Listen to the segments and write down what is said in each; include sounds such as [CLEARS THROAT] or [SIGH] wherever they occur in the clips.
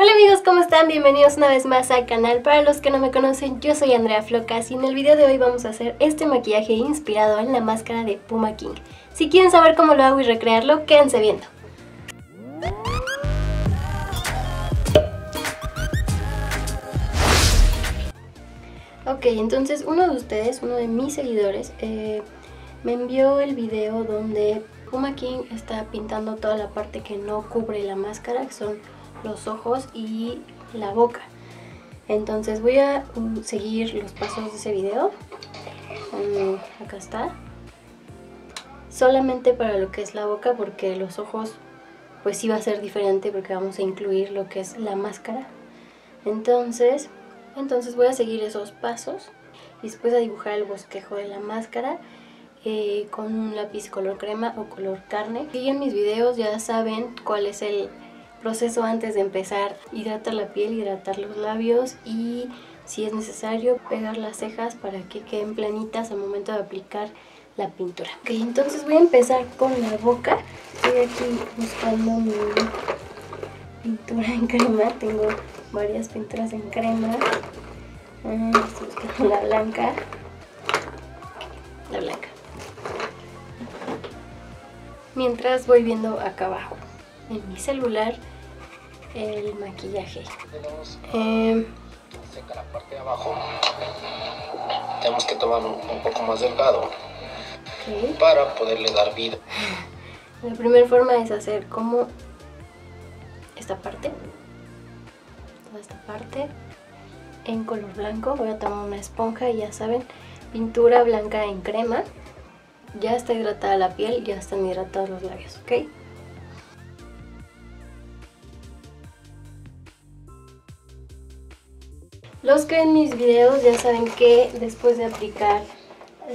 Hola amigos, ¿cómo están? Bienvenidos una vez más al canal. Para los que no me conocen, yo soy Andrea Flocas y en el video de hoy vamos a hacer este maquillaje inspirado en la máscara de Puma King. Si quieren saber cómo lo hago y recrearlo, quédense viendo. Ok, entonces uno de ustedes, uno de mis seguidores, eh, me envió el video donde Puma King está pintando toda la parte que no cubre la máscara, que son los ojos y la boca. Entonces voy a um, seguir los pasos de ese video. Um, acá está. Solamente para lo que es la boca porque los ojos pues sí va a ser diferente porque vamos a incluir lo que es la máscara. Entonces, entonces voy a seguir esos pasos y después a dibujar el bosquejo de la máscara eh, con un lápiz color crema o color carne. Y en mis videos ya saben cuál es el proceso antes de empezar. Hidratar la piel, hidratar los labios y si es necesario pegar las cejas para que queden planitas al momento de aplicar la pintura. Ok, entonces voy a empezar con la boca. Estoy aquí buscando mi pintura en crema. Tengo varias pinturas en crema. Ah, estoy buscando la blanca. La blanca. Mientras voy viendo acá abajo en mi celular el maquillaje. Eh, seca la parte de abajo. Tenemos que tomar un, un poco más delgado okay. para poderle dar vida. [LAUGHS] La primera forma es hacer como esta parte, toda esta parte en color blanco. Voy a tomar una esponja y ya saben, pintura blanca en crema. Ya está hidratada la piel, ya están hidratados los labios, ¿ok? Los que ven mis videos ya saben que después de aplicar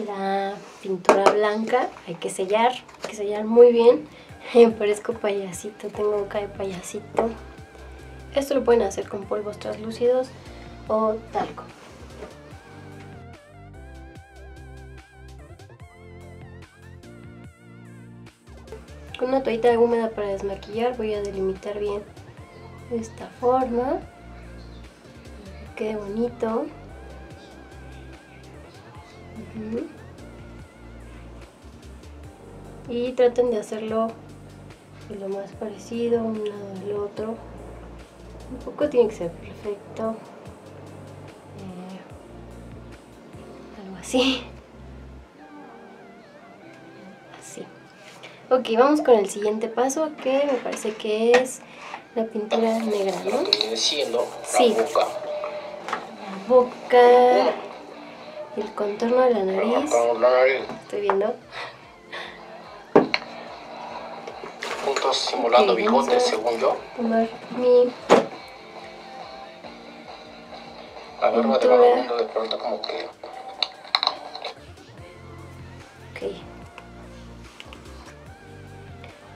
la pintura blanca hay que sellar, hay que sellar muy bien. [LAUGHS] Me parezco payasito, tengo boca de payasito. Esto lo pueden hacer con polvos translúcidos o talco. Con una toallita húmeda para desmaquillar voy a delimitar bien esta forma quede bonito. Uh -huh. Y traten de hacerlo lo más parecido, un lado al otro. Un poco tiene que ser perfecto. Eh, algo así. [LAUGHS] Así. Ok, vamos con el siguiente paso que me parece que es la pintura negra, ¿no? Sí. Boca. el contorno de la nariz. Estoy viendo. Puntos simulando Ok, vamos bigotes, según yo. Tomar mi La barba vagabundo de pronto como que ok.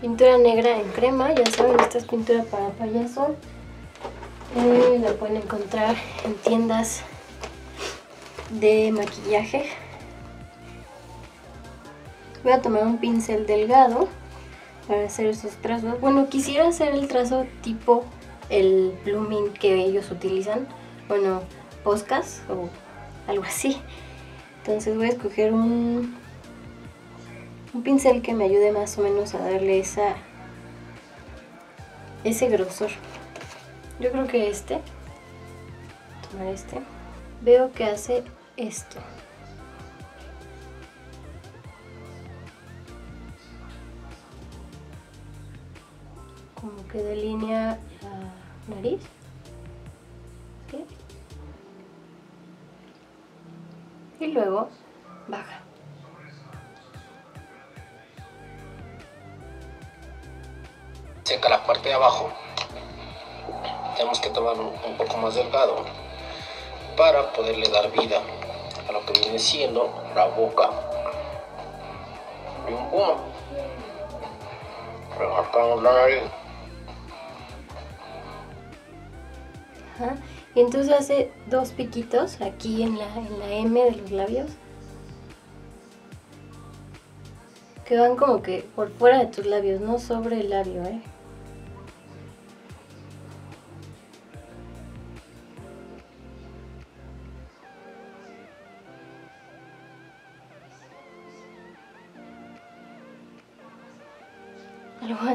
Pintura negra en crema, ya saben, esta es pintura para payaso. La pueden encontrar en tiendas de maquillaje. Voy a tomar un pincel delgado para hacer esos trazos. Bueno, quisiera hacer el trazo tipo el blooming que ellos utilizan. Bueno, poscas o algo así. Entonces voy a escoger un, un pincel que me ayude más o menos a darle esa ese grosor. Yo creo que este, tomar este, veo que hace esto. Como que delinea la nariz. Y luego baja. seca la parte de abajo. Tenemos que tomar un, poco más delgado para poderle dar vida a lo que viene siendo la boca. Y un puma. Remarcamos la nariz. Y entonces hace dos piquitos aquí en la, en la M de los labios. Que van como que por fuera de tus labios, no sobre el labio, ¿eh?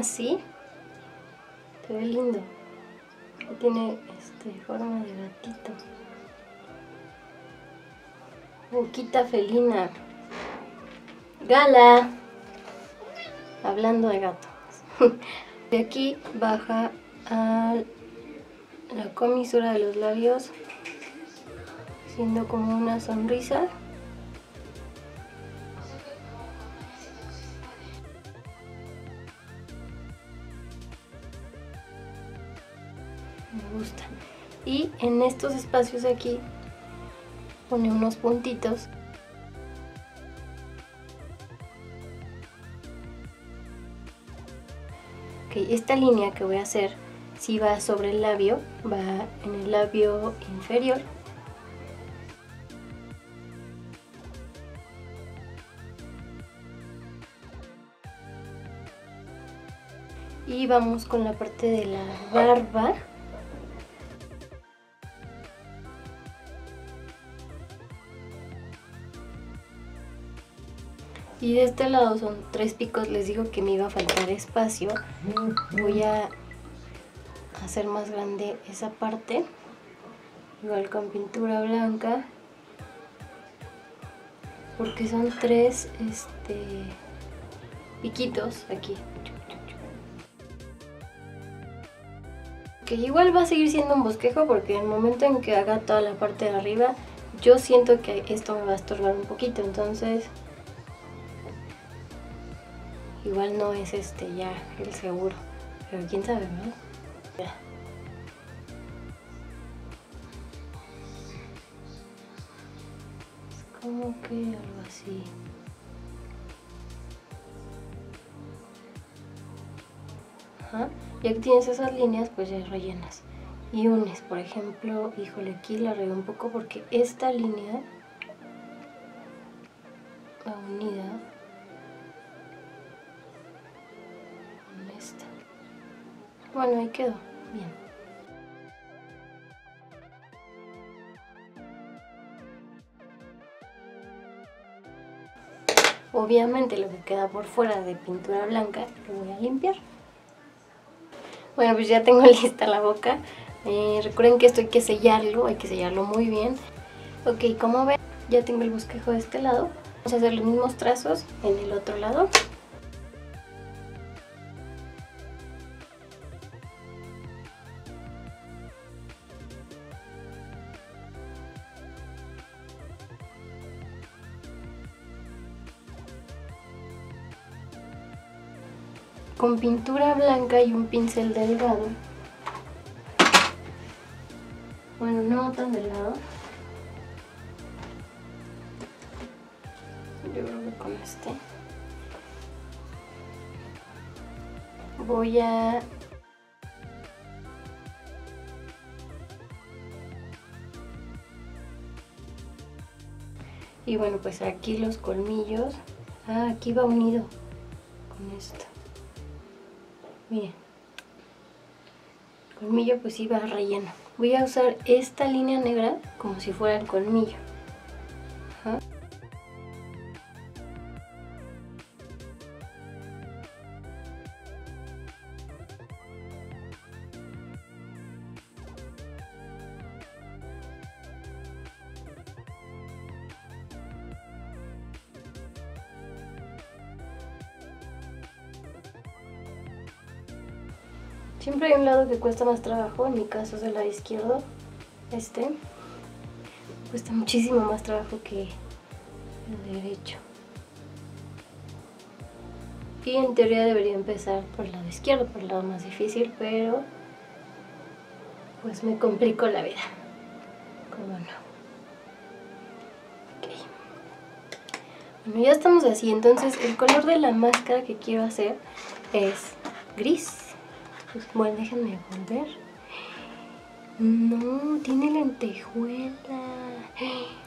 Así. Se ve lindo. Tiene este, forma de gatito. Boquita felina. Gala. Hablando de gatos. [LAUGHS] De aquí baja a la comisura de los labios, haciendo como una sonrisa. Y en estos espacios aquí pone unos puntitos. Ok, esta línea que voy a hacer si va sobre el labio, va en el labio inferior. Y vamos con la parte de la barba. Y de este lado son tres picos, les digo que me iba a faltar espacio. Voy a hacer más grande esa parte. Igual con pintura blanca. Porque son tres este, piquitos aquí. Que igual va a seguir siendo un bosquejo porque en el momento en que haga toda la parte de arriba, yo siento que esto me va a estorbar un poquito, entonces Igual no es este ya el seguro. Pero quién sabe, ¿no? Es como que algo así. Ya que tienes esas líneas, pues ya rellenas. Y unes, por ejemplo, híjole, aquí la regué un poco porque esta línea, quedó. Bien. Obviamente lo que queda por fuera de pintura blanca lo voy a limpiar. Bueno, pues ya tengo [LAUGHS] lista la boca. Eh, recuerden que esto hay que sellarlo, hay que sellarlo muy bien. Ok, como ven, ya tengo el bosquejo de este lado. Vamos a hacer los mismos trazos en el otro lado. Con pintura blanca y un pincel delgado. Bueno, no tan delgado. Yo creo que con este. Voy a Y bueno, pues aquí los colmillos. Ah, aquí va unido con esto. Colmillo pues iba relleno. Voy a usar esta línea negra como si fuera el colmillo. Cuesta más trabajo, en mi caso es el lado izquierdo, este. Cuesta muchísimo más trabajo que el derecho. Y en teoría debería empezar por el lado izquierdo, por el lado más difícil, pero pues me complico la vida. ¿Cómo no? Bueno, ya estamos así, entonces el color de la máscara que quiero hacer es gris. Pues, bueno, déjenme volver. No, tiene lentejuela. [GASPS]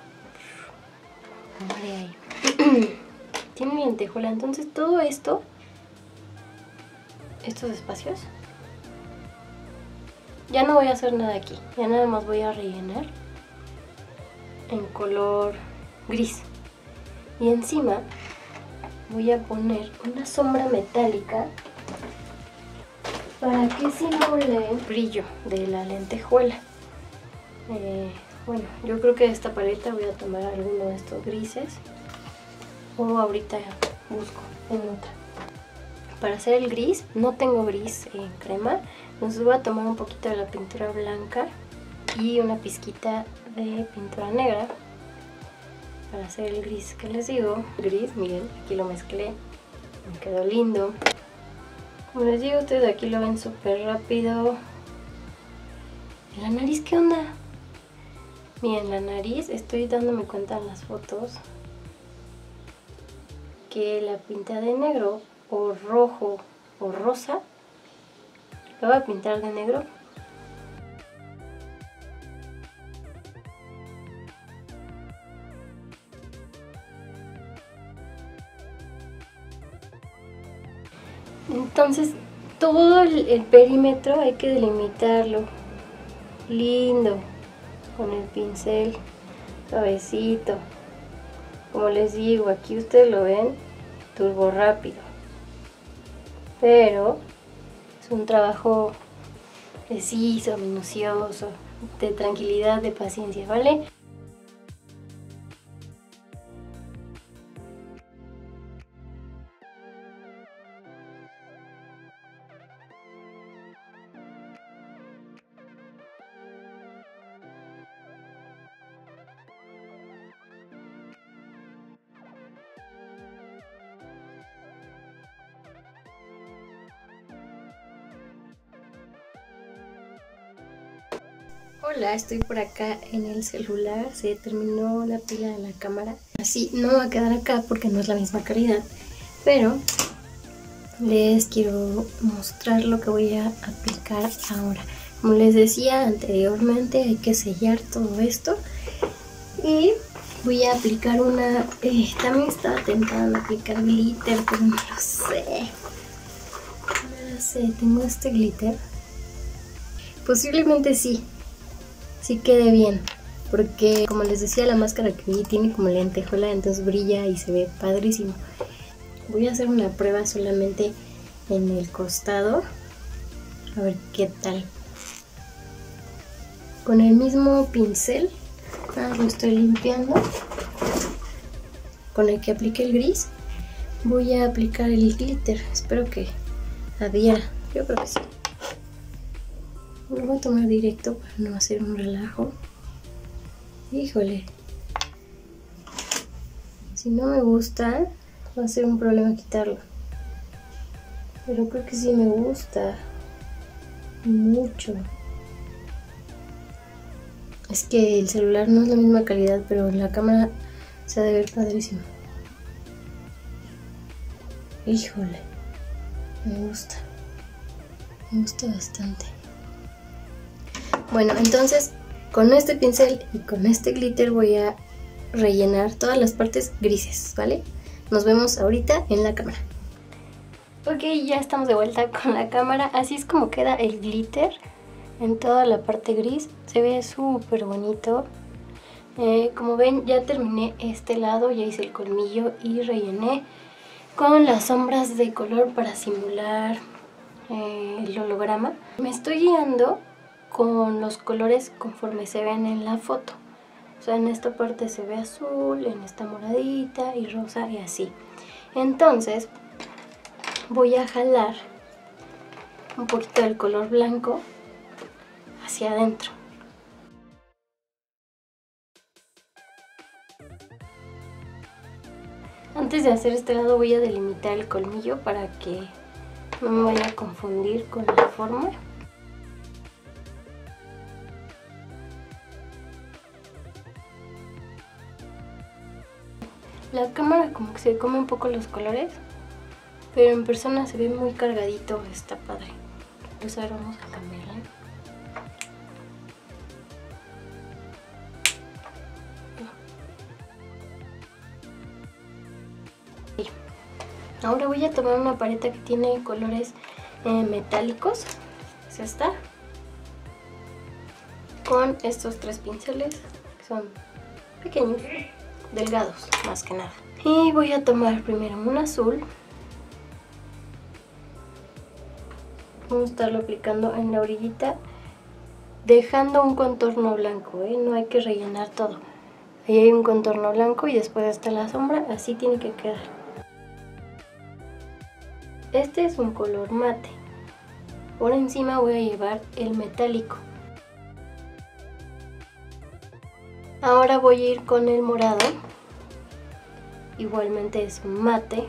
[CLEARS THROAT] Tiene lentejuela. Entonces todo esto, estos espacios, ya no voy a hacer nada aquí. Ya nada más voy a rellenar en color gris. Y encima voy a poner una sombra metálica para que simule el brillo de la lentejuela. Eh, bueno, yo creo que de esta paleta voy a tomar alguno de estos grises o ahorita busco en otra. Para hacer el gris, no tengo gris en crema, entonces voy a tomar un poquito de la pintura blanca y una pizquita de pintura negra para hacer el gris que les digo. Gris, miren, aquí lo mezclé, me quedó lindo. Como les digo, ustedes aquí lo ven súper rápido. ¿Y la nariz qué onda? Miren, la nariz, estoy dándome cuenta en las fotos que la pinta de negro o rojo o rosa, lo voy a pintar de negro Entonces, todo el, perímetro hay que delimitarlo. Lindo. Con el pincel. Suavecito. Como les digo, aquí ustedes lo ven turbo rápido. Pero es un trabajo preciso, minucioso, de tranquilidad, de paciencia, ¿vale? Hola, estoy por acá en el celular, se terminó la pila de la cámara. Así no va a quedar acá porque no es la misma calidad, pero les quiero mostrar lo que voy a aplicar ahora. Como les decía anteriormente, hay que sellar todo esto y voy a aplicar una... Eh, también estaba tentada a aplicar glitter, pero no lo sé. No lo sé, tengo este glitter. Posiblemente sí, sí quede bien. Porque como les decía la máscara que vi tiene como lentejuela, entonces brilla y se ve padrísimo. Voy a hacer una prueba solamente en el costado. A ver qué tal. Con el mismo pincel, lo estoy limpiando. Con el que apliqué el gris, voy a aplicar el glitter. Espero que adhiera. Yo creo que sí. Lo voy a tomar directo para no hacer un relajo. Híjole. Si no me gusta, va a ser un problema quitarlo. Pero creo que sí me gusta. Mucho. Es que el celular no es la misma calidad, pero la cámara se ha de ver padrísimo. Híjole. Me gusta. Me gusta bastante. Bueno, entonces con este pincel y con este glitter voy a rellenar todas las partes grises, ¿vale? Nos vemos ahorita en la cámara. Ok, ya estamos de vuelta con la cámara. Así es como queda el glitter en toda la parte gris. Se ve súper bonito. Eh, como ven, ya terminé este lado, ya hice el colmillo y rellené con las sombras de color para simular eh, el holograma. Me estoy guiando con los colores conforme se ven en la foto. O sea, en esta parte se ve azul, en esta moradita y rosa y así. Entonces, voy a jalar un poquito del color blanco hacia adentro. Antes de hacer este lado voy a delimitar el colmillo para que no me vaya a confundir con la forma. La cámara como que se come un poco los colores, pero en persona se ve muy cargadito, está padre. Pues ahora vamos a. Ahora voy a tomar una paleta que tiene colores eh, metálicos, es esta, con estos tres pinceles que son pequeños delgados más que nada. Y voy a tomar primero un azul. Vamos a estarlo aplicando en la orillita, dejando un contorno blanco, ¿eh? no hay que rellenar todo. Ahí hay un contorno blanco y después está la sombra, así tiene que quedar. Este es un color mate. Por encima voy a llevar el metálico. Ahora voy a ir con el morado. Igualmente es mate.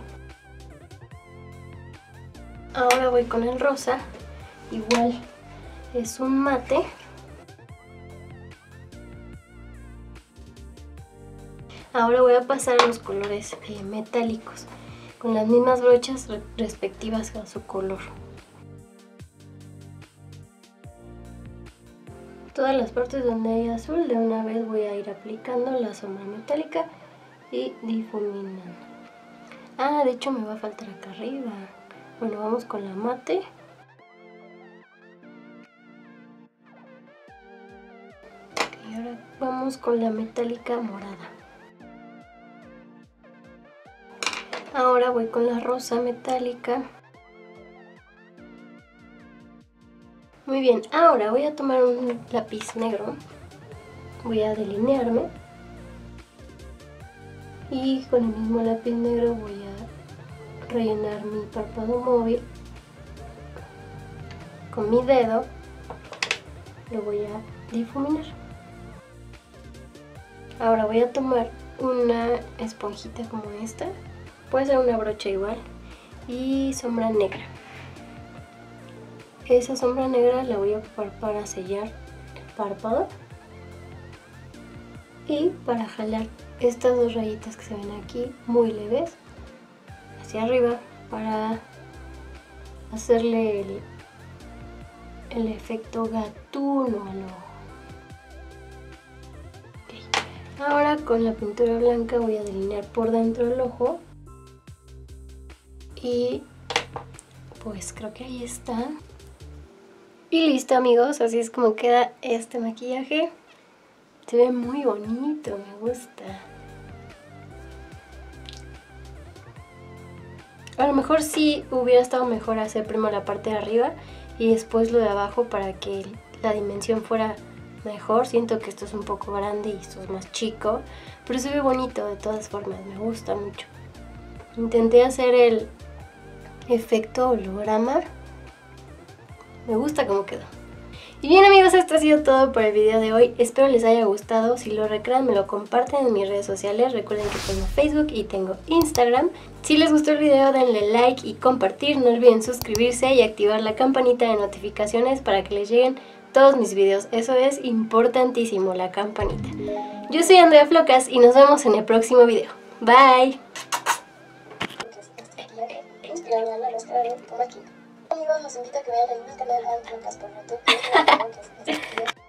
Ahora voy con el rosa. Igual es un mate. Ahora voy a pasar los colores eh, metálicos con las mismas brochas respectivas a su color. Todas las partes donde hay azul de una vez voy a ir aplicando la sombra metálica y difuminando. Ah, de hecho me va a faltar acá arriba. Bueno, vamos con la mate. Y ahora vamos con la metálica morada. Ahora voy con la rosa metálica. Muy bien, ahora voy a tomar un lápiz negro. Voy a delinearme. Y con el mismo lápiz negro voy a rellenar mi párpado móvil. Con mi dedo lo voy a difuminar. Ahora voy a tomar una esponjita como esta puede ser una brocha igual y sombra negra esa sombra negra la voy a ocupar para sellar el párpado y para jalar estas dos rayitas que se ven aquí muy leves hacia arriba para hacerle el, el efecto gatuno al ojo Ahora con la pintura blanca voy a delinear por dentro del ojo y pues creo que ahí está. Y listo amigos, así es como queda este maquillaje. Se ve muy bonito, me gusta. A lo mejor sí hubiera estado mejor hacer primero la parte de arriba y después lo de abajo para que la dimensión fuera mejor. Siento que esto es un poco grande y esto es más chico, pero se ve bonito de todas formas, me gusta mucho. Intenté hacer el, efecto holograma. Me gusta cómo quedó. Y bien amigos, esto ha sido todo por el video de hoy. Espero les haya gustado. Si lo recrean, me lo comparten en mis redes sociales. Recuerden que tengo Facebook y tengo Instagram. Si les gustó el video, denle like y compartir. No olviden suscribirse y activar la campanita de notificaciones para que les lleguen todos mis videos. Eso es importantísimo, la campanita. Yo soy Andrea Flocas y nos vemos en el próximo video. Bye amigos, los invito a que vean el canal Al Roncas por YouTube.